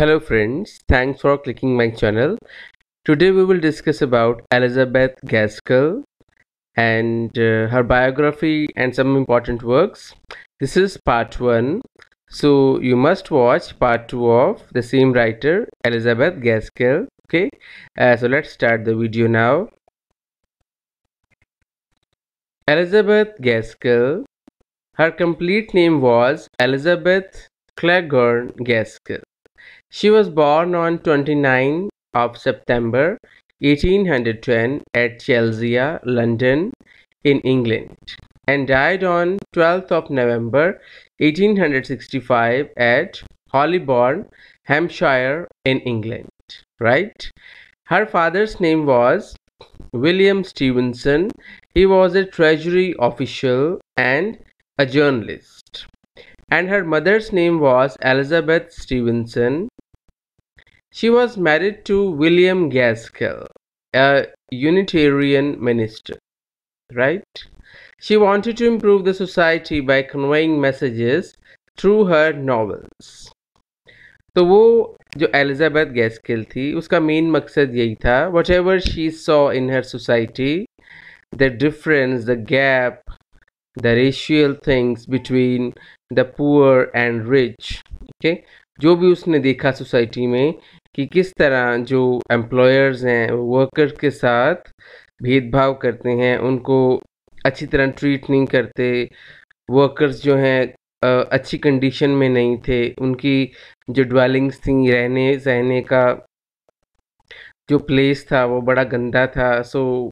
Hello friends, thanks for clicking my channel. Today we will discuss about Elizabeth Gaskell and uh, her biography and some important works. This is part 1. So you must watch part 2 of the same writer Elizabeth Gaskell. Okay, uh, so let's start the video now. Elizabeth Gaskell. Her complete name was Elizabeth Cleghorn Gaskell. She was born on 29 of September 1810 at Chelsea, London, in England, and died on 12th of November 1865 at Hollybourne, Hampshire, in England. Right? Her father's name was William Stevenson. He was a treasury official and a journalist. And her mother's name was Elizabeth Stevenson. She was married to William Gaskell, a Unitarian minister. Right? She wanted to improve the society by conveying messages through her novels. तो वो जो Elizabeth गैस्किल थी उसका main मकसद यही था whatever she saw in her society the difference the gap the racial things between the poor and rich okay जो भी उसने देखा सोसाइटी में कि किस तरह जो एम्प्लॉयर्स हैं वर्कर्स के साथ भेदभाव करते हैं, उनको अच्छी तरह ट्रीट नहीं करते वर्कर्स जो हैं अच्छी कंडीशन में नहीं थे, उनकी जो ड्वेलिंग्स थी, रहने, सहने का जो प्लेस था, वो बड़ा गंदा था सो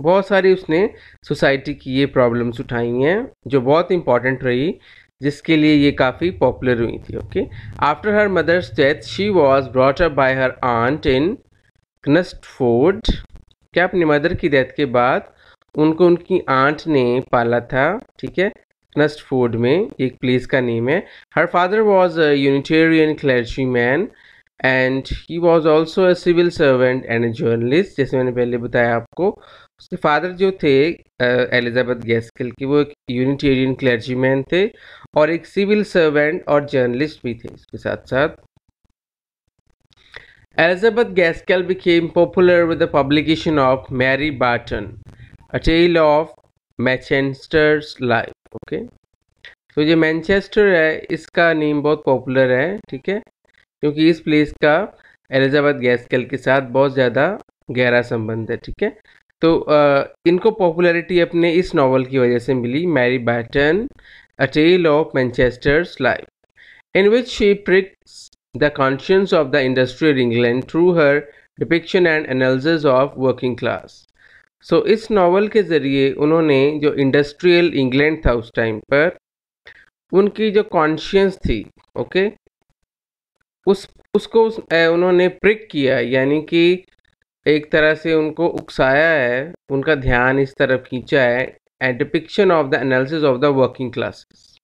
बहुत सारी उसने सोसाइटी की ये प्रॉब्लम्स उठाई हैं, जो बहुत इंपॉर्टेंट रही। जिसके लिए ये काफ़ी पॉपुलर हुई थी okay after her mother's death she was brought up her aunt in Ford क्या अपनी मदर की डेथ के बाद उनको उनकी आंट ने पाला था, ठीक है? फोर्ड में, एक प्लेस का नेम है। Her father was a Unitarian clergyman and he was also a civil servant and a journalist जैसे मैंने पहले बताया आपको। उसके फादर जो थे एलिजाबेथ गैस्किल की वो एक यूनिटेरियन क्लर्जी मैन थे। और एक सिविल सर्वेंट और जर्नलिस्ट भी थे इसके साथ साथ। Elizabeth Gaskell became popular with the publication of Mary Barton, A Tale of Manchester's Life. Okay तो ये मैनचेस्टर है इसका नेम बहुत पॉपुलर है ठीक है? क्योंकि इस प्लेस का एलिजाबेथ गैसकेल के साथ बहुत ज़्यादा गहरा संबंध है ठीक है? तो आ, इनको पॉपुलैरिटी अपने इस नावल की वजह से मिली Mary Barton a tale of Manchester's life in which she pricks the conscience of the industrial England through her depiction and analysis of working class so so, इस नावल के ज़रिए उन्होंने जो इंडस्ट्रियल इंग्लैंड था उस टाइम पर उनकी जो कॉन्शियंस थी ओके उस उसको उस, ए, उन्होंने प्रिक किया यानी कि एक तरह से उनको उकसाया है उनका ध्यान इस तरफ़ खींचा है and depiction of the analysis of the working classes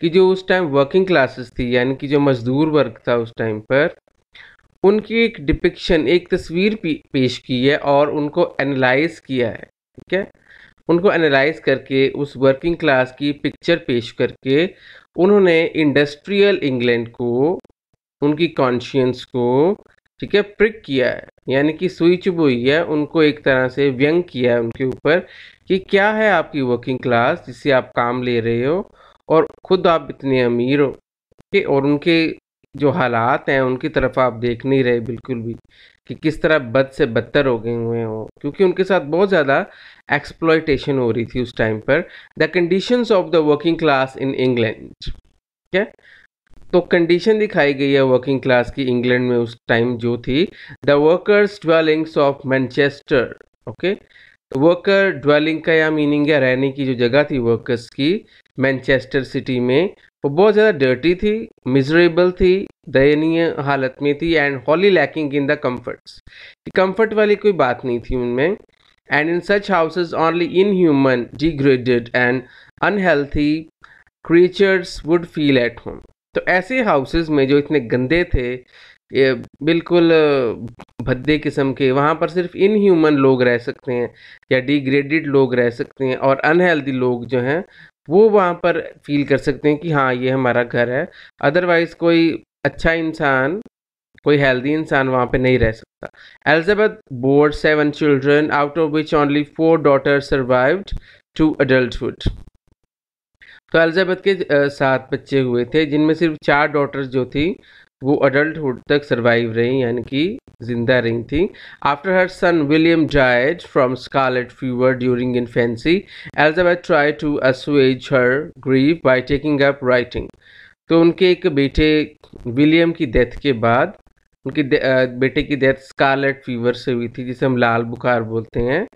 कि जो उस टाइम वर्किंग क्लासेस थी, यानी कि जो मजदूर वर्ग था उस टाइम पर, उनकी एक डिपिक्शन एक तस्वीर पेश की है और उनको एनालाइज किया है, ठीक है? उनको एनालाइज करके, उस वर्किंग क्लास की पिक्चर पेश करके, उन्होंने इंडस्ट्रियल इंग्लैंड को, उनकी कॉन्शियंस को ठीक है प्रिक किया है, यानी कि सुई चुबुई है, उनको एक तरह से व्यंग किया है उनके ऊपर कि क्या है आपकी वर्किंग क्लास जिससे आप काम ले रहे हो और खुद आप इतने अमीर हो कि और उनके जो हालात हैं, उनकी तरफ़ आप देख नहीं रहे बिल्कुल भी कि किस तरह बद से बदतर हो गए हुए हो, क्योंकि उनके साथ बहुत ज़्यादा एक्सप्लॉयटेशन हो रही थी उस टाइम पर the conditions of the working class in England ठीक है? तो कंडीशन दिखाई गई है वर्किंग क्लास की इंग्लैंड में उस टाइम जो थी the workers dwellings of Manchester okay worker dwelling का या मीनिंग है रहने की जो जगह थी वर्कर्स की मैनचेस्टर सिटी में, वो बहुत ज़्यादा डर्टी थी मिजरेबल थी, दयनीय हालत में थी and wholly lacking in the comforts comfort वाली कोई बात नहीं थी उनमें. And in such houses only inhuman degraded and unhealthy creatures would feel at home तो ऐसे हाउसेज में जो इतने गंदे थे, ये बिल्कुल भद्दे किस्म के, वहाँ पर सिर्फ़ इन ह्यूमन लोग रह सकते हैं, या डिग्रेडेड लोग रह सकते हैं, और अनहेल्दी लोग जो हैं, वो वहाँ पर फील कर सकते हैं कि हाँ ये हमारा घर है। अदरवाइज़ कोई अच्छा इंसान, कोई हेल्दी इंसान वहाँ पे नहीं रह सकता। Elizabeth bore seven children out of which only four daughter survived to adulthood तो एलिजाबेथ के सात बच्चे हुए थे, जिनमें सिर्फ़ चार डॉटर्स जो थी, वो अडल्टहुड तक सर्वाइव रही, यानी कि ज़िंदा रही थी। After her son William died from scarlet fever during infancy Elizabeth try to assuage her grief by taking up writing तो उनके एक बेटे विलियम की डेथ के बाद, उनकी बेटे की डेथ स्कारलेट फीवर से हुई थी, जिसे हम लाल बुखार बोलते हैं।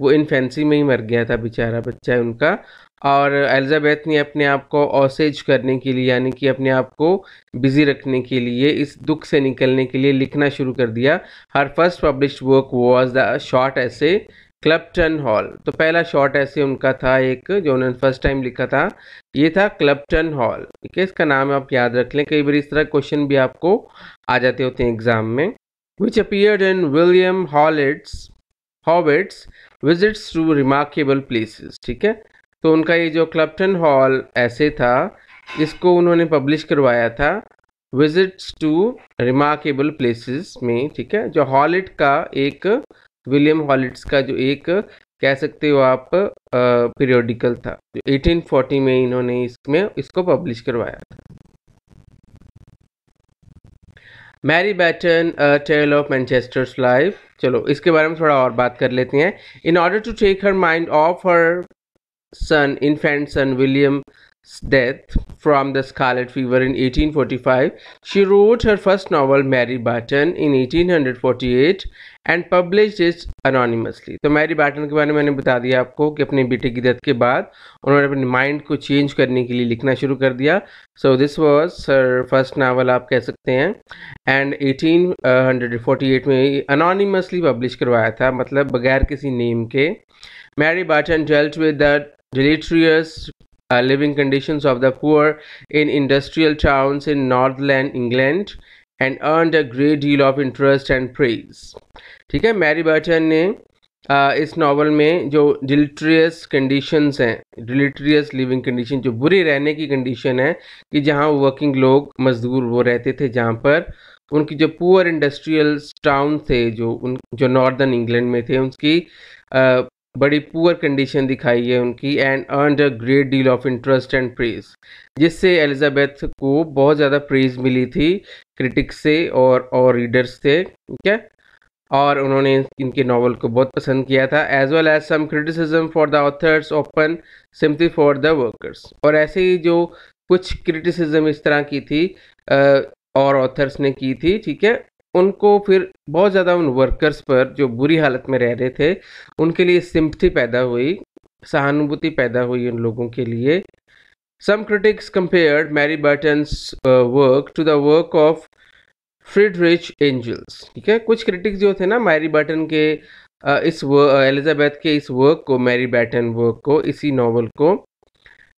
वो इन्फेंसी में ही मर गया था, बेचारा बच्चा है उनका। और एलिजाबेथ ने अपने आप को ऑसेज करने के लिए, यानी कि अपने आप को बिज़ी रखने के लिए, इस दुख से निकलने के लिए लिखना शुरू कर दिया। Her first publish work was the short essay Clopton Hall तो पहला शॉर्ट ऐसे उनका था एक, जो उन्होंने फ़र्स्ट टाइम लिखा था, ये था क्लबटन हॉल ठीक है, इसका नाम आप याद रख लें, कई बार इस तरह क्वेश्चन भी आपको आ जाते होते हैं एग्ज़ाम में। Which appeared in William Howitt's habits visits to remarkable places ठीक है तो उनका ये जो क्लबटन हॉल ऐसे था, इसको उन्होंने पब्लिश करवाया था, विजिट्स टू रिमार्केबल प्लेसेस में, ठीक है, जो हॉलिट का एक, विलियम हॉलिट्स का जो एक कह सकते हो आप पीरियोडिकल था। जो 1840 में इन्होंने इसमें, इसको पब्लिश करवाया था। Mary Barton tale of Manchester's life. चलो, इसके बारे में थोड़ा और बात कर लेते हैं। In order to take her mind off her son infant son William death from the scarlet fever in 1845, she wrote her first novel Mary Barton in 1848 and publish is anonymously तो मैरी बैटन के बारे में मैंने बता दिया आपको कि अपने बेटे की डेथ के बाद उन्होंने अपने माइंड को चेंज करने के लिए लिखना शुरू कर दिया। So this was her first novel आप कह सकते हैं। एंड 1848 में अनोनिमसली पब्लिश करवाया था मतलब बगैर किसी नेम के। Mary Barton dealt with the deleterious uh, living conditions of the poor in industrial towns in Northland, England and earned a great deal of interest and praise. ठीक है Mary Barton ने uh, इस novel में जो डिलिट्रियस conditions हैं डिलिट्रियस living condition जो बुरी रहने की कंडीशन है कि जहाँ वर्किंग लोग मजदूर वो रहते थे जहाँ पर उनकी जो पुअर इंडस्ट्रियल टाउन थे जो उन जो नॉर्दर्न इंग्लैंड में थे उनकी uh, बड़ी पुअर कंडीशन दिखाई है उनकी and earned a great deal of interest and praise जिससे एलिजाबेथ को बहुत ज़्यादा प्रेज मिली थी क्रिटिक्स से और और रीडर्स से, ठीक है? और उन्होंने इनके नावल को बहुत पसंद किया था as well as some criticism for the author's open simply for the workers और ऐसे ही जो कुछ क्रिटिसिज्म इस तरह की थी और ऑथर्स ने की थी, ठीक है? उनको फिर बहुत ज़्यादा उन वर्कर्स पर जो बुरी हालत में रह रहे थे उनके लिए सिम्पथी पैदा हुई सहानुभूति पैदा हुई उन लोगों के लिए। Some critics compared Mary Barton's work to the work of Friedrich Engels ठीक है? कुछ क्रिटिक्स जो थे ना मैरी बर्टन के uh, इस एलिजाबेथ uh, के इस वर्क को मैरी बैटन वर्क को इसी नावल को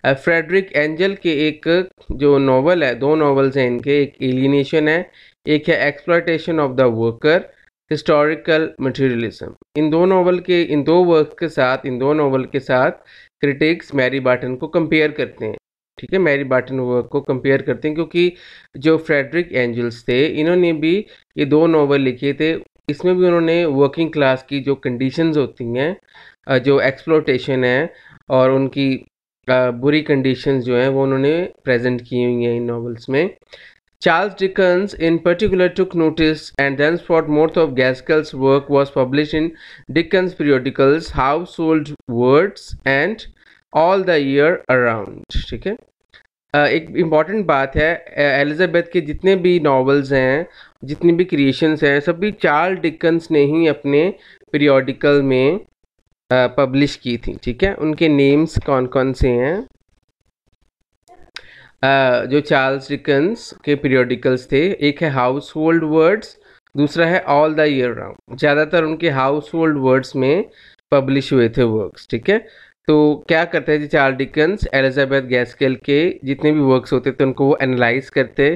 फ्रेडरिक uh, एंजल के एक जो नावल है दो नावल्स हैं इनके एक एलिनेशन है एक है exploitation of the worker historical materialism इन दो नावल के, इन दो वर्क के साथ, इन दो नावल के साथ क्रिटिक्स मैरी बाटन को कंपेयर करते हैं। ठीक है मैरी बाटन वर्क को कंपेयर करते हैं क्योंकि जो फ्रेडरिक एंजल्स थे, इन्होंने भी ये दो नावल लिखे थे। इसमें भी उन्होंने वर्किंग क्लास की जो कंडीशंस होती हैं जो एक्सप्लोटेशन है और उनकी बुरी कंडीशंस जो हैं, वो उन्होंने प्रेजेंट की हुई हैं इन नावल्स में। Charles Dickens in particular took notice and thenceforth most of Gaskell's work was published in Dickens periodicals, Household Words and All the Year Around. ठीक है uh, एक इंपॉर्टेंट बात है एलिजाबेथ के जितने भी नावल्स हैं जितनी भी क्रिएशंस हैं सभी चार्ल डिकन्स ने ही अपने पीरियोडिकल में पब्लिश की थी ठीक है उनके नेम्स कौन कौन से हैं जो चार्ल्स डिकन्स के पीरियोडिकल्स थे, एक है हाउस होल्ड वर्ड्स दूसरा है ऑल द ईयर राउंड ज़्यादातर उनके हाउस होल्ड वर्ड्स में पब्लिश हुए थे वर्क्स ठीक है? तो क्या करते थे चार्ल डिकन्स एलिजाबेथ गैसकेल के जितने भी वर्क्स होते थे, उनको वो एनालाइज करते,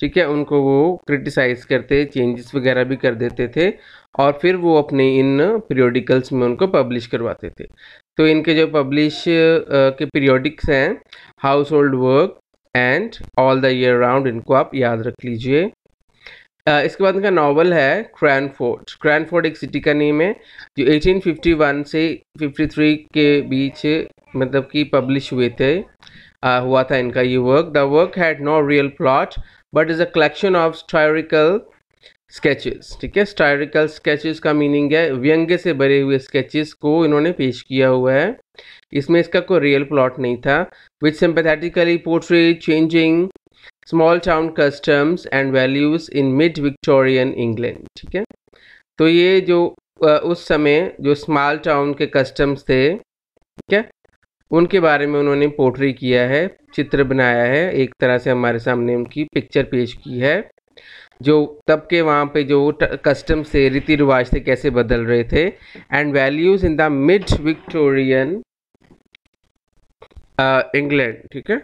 ठीक है? उनको वो क्रिटिसाइज करते चेंजेस वगैरह भी कर देते थे, और फिर वो अपने इन पीरियोडिकल्स में उनको पब्लिश करवाते थे। तो इनके जो पब्लिश के पीरियोडिक्स हैं Household work and All the Year Round इनको आप याद रख लीजिए। Uh, इसके बाद इनका नावल है क्रैनफोर्ड क्रैनफोर्ड एक सिटी का नेम है जो 1851 से 53 के बीच मतलब कि पब्लिश हुए थे। आ, हुआ था इनका ये work the work had no real plot but is a collection of satirical sketches ठीक है? स्टायरिकल स्केचेस का मीनिंग है, व्यंग्य से भरे हुए स्केचेस को इन्होंने पेश किया हुआ है। इसमें इसका कोई रियल प्लॉट नहीं था। Which sympathetically portray changing small town customs and values in mid Victorian England ठीक है? तो ये जो उस समय जो स्मॉल टाउन के कस्टम्स थे, ठीक है? उनके बारे में उन्होंने पोर्ट्री किया है, चित्र बनाया है, एक तरह से हमारे सामने उनकी पिक्चर पेश की है। जो तब के वहाँ पे जो कस्टम से रीति रिवाज थे, कैसे बदल रहे थे? And values in the mid Victorian England ठीक है?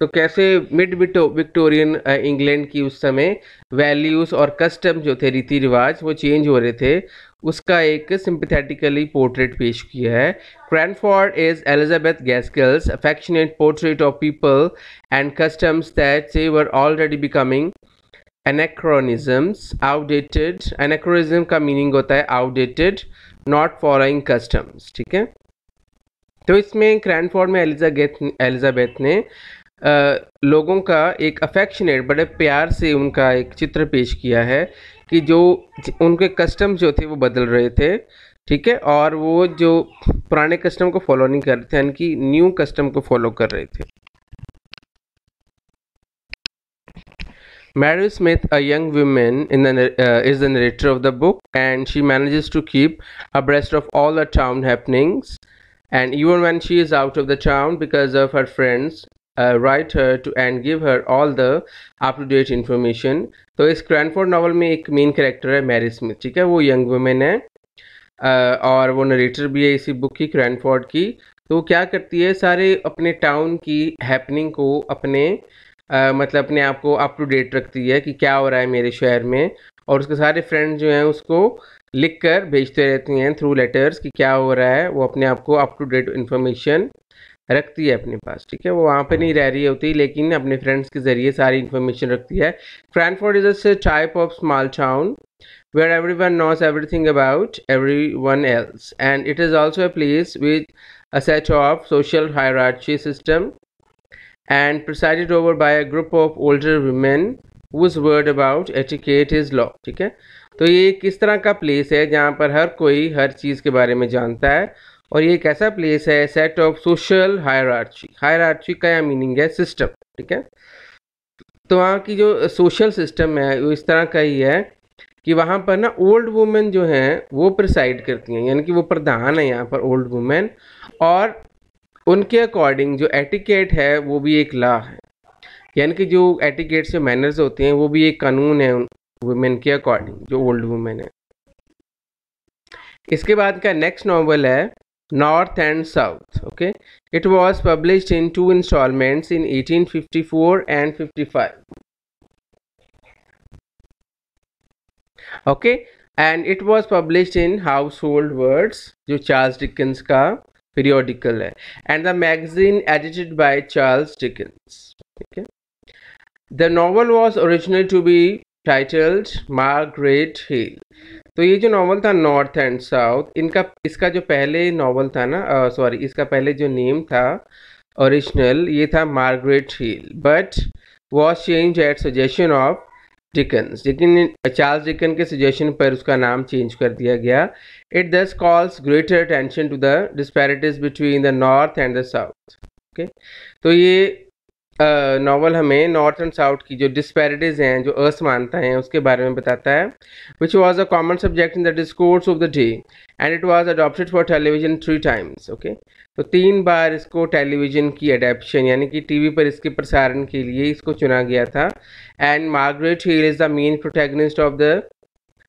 तो कैसे मिड विक्टोरियन इंग्लैंड की उस समय वैल्यूज़ और कस्टम जो थे रीति रिवाज वो चेंज हो रहे थे। उसका एक सिंपथेटिकली पोर्ट्रेट पेश किया है। Cranford is Elizabeth Gaskell's affectionate portrait of people and customs that से were already becoming anachronisms outdated anachronism का मीनिंग होता है आउटडेटेड नॉट फॉलोइंग कस्टम्स ठीक है? तो इसमें क्रैनफोर्ड में एलिजाबेथ एलिजाबेथ ने आ, लोगों का एक अफेक्शनेट बड़े प्यार से उनका एक चित्र पेश किया है कि जो उनके कस्टम जो थे वो बदल रहे थे ठीक है? और वो जो पुराने कस्टम को फॉलो नहीं कर रहे थे यानी कि न्यू कस्टम को फॉलो कर रहे थे। Mary Smith, a young woman, in the, uh, is the narrator of the book, and she manages to keep abreast of all the town happenings. And even when she is out of the town because of her friends, uh, write her to and give her all the up to date information तो इस क्रैनफोर्ड novel में एक main character है Mary Smith ठीक है वो young women है uh, और वो नरेटर भी है इसी बुक की क्रैनफोर्ड की तो क्या करती है सारे अपने टाउन की हैपनिंग को अपने uh, मतलब अपने आप को अप टू डेट रखती है कि क्या हो रहा है मेरे शहर में और उसके सारे फ्रेंड जो हैं उसको लिख कर भेजते रहती हैं थ्रू लेटर्स कि क्या हो रहा है। वो अपने आप को अप टू डेट इन्फॉर्मेशन रखती है अपने पास, ठीक है? वो वहाँ पे नहीं रह रही होती लेकिन अपने फ्रेंड्स के ज़रिए सारी इन्फॉर्मेशन रखती है। Cranford is a type of small town where everyone knows everything about everyone else and it is also a place with a set of social hierarchy system and presided over by a group of older women whose word about etiquette is law, ठीक है? तो ये किस तरह का place है जहाँ पर हर कोई हर चीज़ के बारे में जानता है और ये एक ऐसा प्लेस है set of social hierarchy hierarchy का मीनिंग है सिस्टम ठीक है? तो वहाँ की जो सोशल सिस्टम है, वो इस तरह का ही है कि वहाँ पर ना ओल्ड वुमेन जो हैं, वो प्रिसाइड करती हैं, यानी कि वो प्रधान है यहाँ पर ओल्ड वुमेन और उनके अकॉर्डिंग जो एटिकेट है, वो भी एक लॉ है। यानी कि जो एटिकेट से मैनर्स होते हैं, वो भी एक कानून है वुमेन के अकॉर्डिंग जो ओल्ड वुमेन है। इसके बाद का नेक्स्ट नॉवल है north and south okay it was publish in two installments in 1854 and 55 okay and it was publish in household words जो चार्ल्स डिकन्स का पीरियोडिकल है. And the magazine edited by Charles Dickens ठीक है the novel was original to be titled Margaret Hale तो ये जो novel था north and south इनका इसका जो पहले नॉवल था ना सॉरी uh, इसका पहले जो नेम था ओरिजिनल ये था Margaret Hill but was change at suggestion of Dickens लेकिन चार्ल्स डिकन के सजेशन पर उसका नाम चेंज कर दिया गया। It thus calls greater attention to the disparities between the north and the south okay तो ये नावल हमें नॉर्थ एंड साउथ की जो डिस्पैरिटीज़ हैं, जो असमानता हैं, उसके बारे में बताता है। Which was a common subject in the discourse of the day and it was adopted for television three times okay तो तीन बार इसको टेलीविज़न की अडेप्शन यानी कि टीवी पर इसके प्रसारण के लिए इसको चुना गया था। And Margaret Hale is the main protagonist of the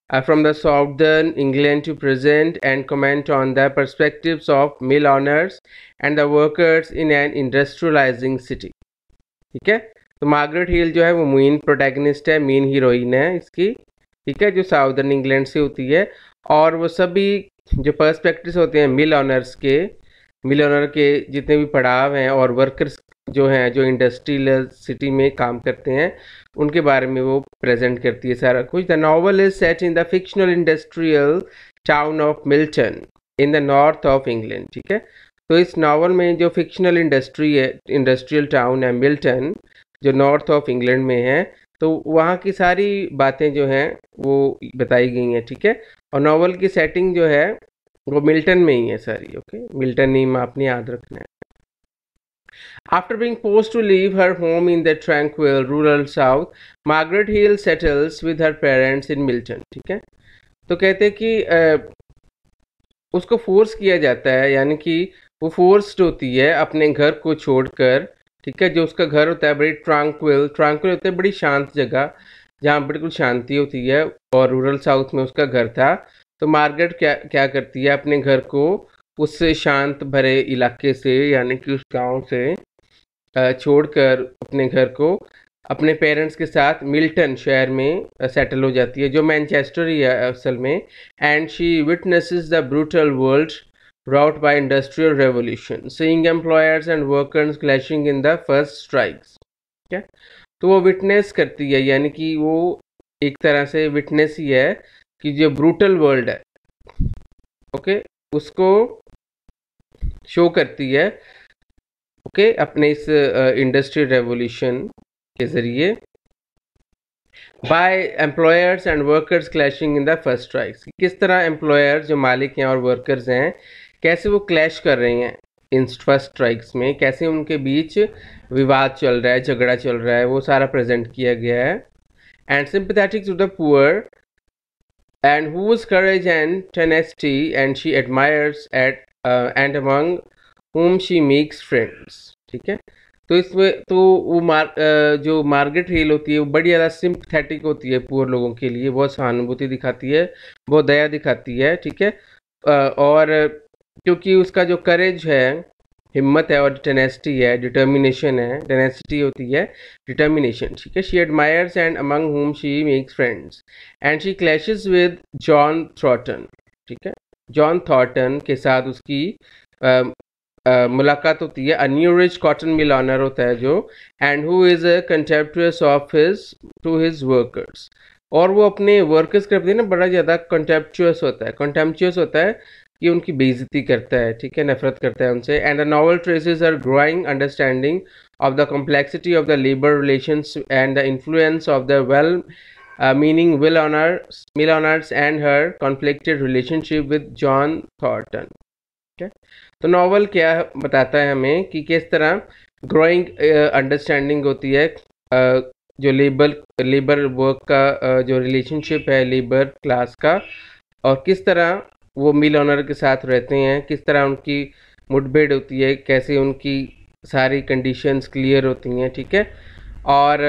from the southern England to present and comment on the perspectives of mill owners and the workers in an industrializing city ठीक है? तो मार्गरेट हिल जो है वो main protagonist है main heroine है इसकी। ठीक है? जो साउदर्न इंग्लैंड से होती है। और वो सभी जो पर्सपेक्टिव होते हैं मिल ऑनर्स के मिल ऑनर के जितने भी पड़ाव हैं और वर्कर्स जो हैं, जो इंडस्ट्रियल सिटी में काम करते हैं, उनके बारे में वो प्रेजेंट करती है सारा कुछ। The novel is set in the fictional industrial town of Milton in the north of England ठीक है? तो इस नावल में जो फिक्शनल इंडस्ट्री है इंडस्ट्रियल टाउन है मिल्टन जो नॉर्थ ऑफ़ इंग्लैंड में है तो वहाँ की सारी बातें जो हैं, वो बताई गई हैं, ठीक है? और नावल की सेटिंग जो है वो मिल्टन में ही है सारी ओके मिल्टन नेम आपने याद रखना है। After being forced to leave her home in the tranquil rural south, Margaret Hill settles with her parents in Milton. ठीक है? तो कहते हैं कि आ, उसको फोर्स किया जाता है यानी कि वो फोर्स्ड होती है अपने घर को छोड़कर ठीक है? जो उसका घर होता है बड़ी ट्रांक्विल ट्रांक्विल होता है बड़ी शांत जगह जहाँ बिल्कुल शांति होती है और रूरल साउथ में उसका घर था। तो मार्गरेट क्या क्या करती है अपने घर को उस शांत भरे इलाके से, यानी कि उस गाँव से छोड़कर अपने घर को अपने पेरेंट्स के साथ मिल्टन शहर में सेटल हो जाती है, जो मैनचेस्टर ही है असल में and she witnesses the brutal world brought by industrial revolution, seeing employers and workers clashing in the first strikes. ठीक है? तो वो विटनेस करती है, यानी कि वो एक तरह से विटनेस ही है कि जो ब्रूटल वर्ल्ड है। ओके उसको शो करती है ओके अपने इस इंडस्ट्रियल रेवोल्यूशन के ज़रिए by employers and workers clashing in the first strikes किस तरह एम्प्लॉयर्स जो मालिक हैं और वर्कर्स हैं, कैसे वो क्लैश कर रहे हैं इन फ़र्स्ट स्ट्राइक्स में? कैसे उनके बीच विवाद चल रहा है, झगड़ा चल रहा है, वो सारा प्रेजेंट किया गया है। And sympathetic to the poor and whose courage and tenacity and she admires at and among whom she makes friends ठीक है? तो इसमें तो वो मार uh, जो मार्गेट हिल होती है वो बड़ी ज़्यादा सिंपथेटिक होती है पुअर लोगों के लिए बहुत सहानुभूति दिखाती है बहुत दया दिखाती है ठीक है? uh, और क्योंकि उसका जो करेज है हिम्मत है और टेनेसिटी है डिटर्मिनेशन है टेनेसिटी होती है डिटर्मिनेशन ठीक है? She admires and among whom she makes friends and she clashes with John Thornton ठीक है? जॉन थॉटन के साथ उसकी आ, आ, मुलाकात होती है। A new rich cotton mill owner होता है जो and who is a contemptuous of his to his workers और वो अपने वर्कर्स के प्रति ना बड़ा ज़्यादा कंटेम्पचुअस होता है। कंटेम्पचुअस होता है ये उनकी बेइज्जती करता है ठीक है नफरत करता है उनसे। And the novel traces her growing understanding of the complexity of the labour relations and the influence of the well meaning will owner mill owners and her conflicted relationship with John Thornton ठीक है तो novel क्या बताता है हमें कि किस तरह ग्रोइंग अंडरस्टैंडिंग uh, होती है uh, जो लेबर लेबर वर्क का uh, जो रिलेशनशिप है लेबर क्लास का और किस तरह वो मिल ऑनर के साथ रहते हैं, किस तरह उनकी मुठभेड़ होती है, कैसे उनकी सारी कंडीशंस क्लियर होती हैं, ठीक है? और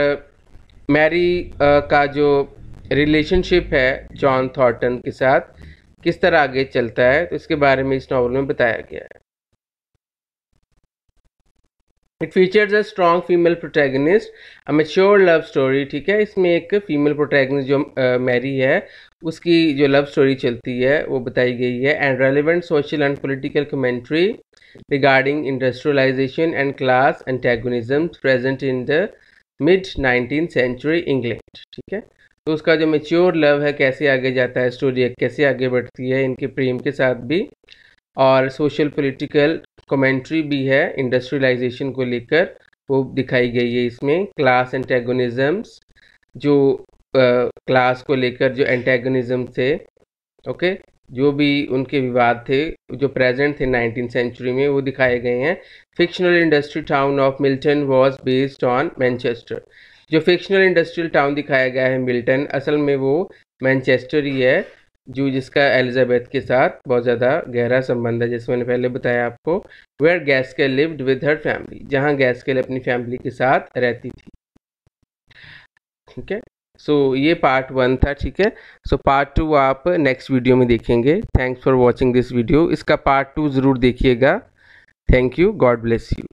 मैरी का जो रिलेशनशिप है जॉन थॉर्टन के साथ, किस तरह आगे चलता है तो इसके बारे में इस नावल में बताया गया है। It features a strong female protagonist a mature love story ठीक है? इसमें एक फीमेल प्रोटैगनिस्ट जो मैरी uh, है उसकी जो लव स्टोरी चलती है वो बताई गई है and relevant social and political commentary regarding industrialization and class antagonism present in the mid nineteen century England ठीक है? तो उसका जो मेच्योर लव है कैसे आगे जाता है स्टोरी कैसे आगे बढ़ती है इनके प्रेम के साथ भी और सोशल पॉलिटिकल कमेंट्री भी है इंडस्ट्रियलाइजेशन को लेकर वो दिखाई गई है इसमें। क्लास एंटेगोनिज़म्स जो क्लास को लेकर जो एंटेगोनिज़म थे ओके जो भी उनके विवाद थे, जो प्रेजेंट थे नाइनटीन सेंचुरी में, वो दिखाए गए हैं। Fictional industry town of Milton was based on Manchester जो फिक्शनल इंडस्ट्रियल टाउन दिखाया गया है मिल्टन असल में वो मैनचेस्टर ही है। जो जिसका एलिजाबेथ के साथ बहुत ज़्यादा गहरा संबंध है, जैसे मैंने पहले बताया आपको where Gaskell lived with her family जहाँ गैसकेल अपनी फैमिली के साथ रहती थी। ठीक है? सो ये पार्ट वन था, ठीक है? सो पार्ट टू आप नेक्स्ट वीडियो में देखेंगे। Thanks for watching this video इसका पार्ट टू ज़रूर देखिएगा। Thank you God bless you